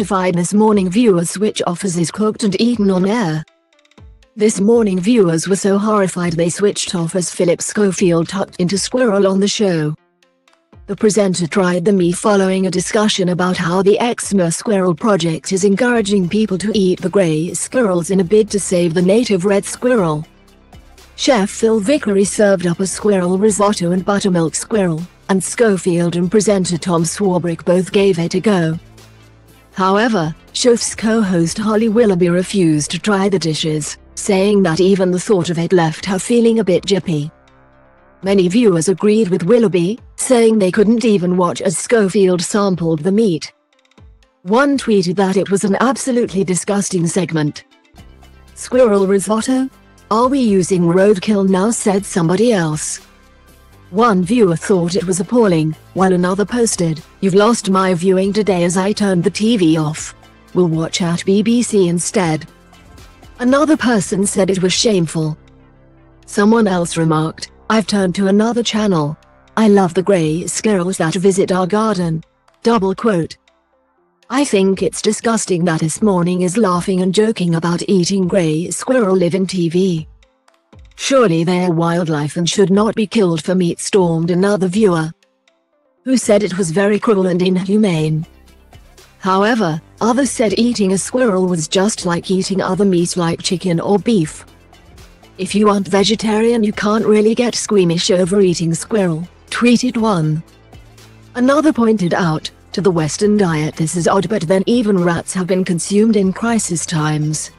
this morning viewers switch offers is cooked and eaten on air. This morning viewers were so horrified they switched off as Phillip Schofield tucked into Squirrel on the show. The presenter tried the me following a discussion about how the Exmoor Squirrel Project is encouraging people to eat the grey squirrels in a bid to save the native red squirrel. Chef Phil Vickery served up a squirrel risotto and buttermilk squirrel, and Schofield and presenter Tom Swarbrick both gave it a go. However, Chef's co-host Holly Willoughby refused to try the dishes, saying that even the thought of it left her feeling a bit jippy. Many viewers agreed with Willoughby, saying they couldn't even watch as Schofield sampled the meat. One tweeted that it was an absolutely disgusting segment. Squirrel risotto? Are we using roadkill now said somebody else. One viewer thought it was appalling, while another posted, You've lost my viewing today as I turned the TV off. We'll watch out BBC instead. Another person said it was shameful. Someone else remarked, I've turned to another channel. I love the grey squirrels that visit our garden. Double quote. I think it's disgusting that this morning is laughing and joking about eating grey squirrel living TV. Surely they're wildlife and should not be killed for meat stormed another viewer. Who said it was very cruel and inhumane. However, others said eating a squirrel was just like eating other meat like chicken or beef. If you aren't vegetarian you can't really get squeamish over eating squirrel, tweeted one. Another pointed out, to the Western diet this is odd but then even rats have been consumed in crisis times.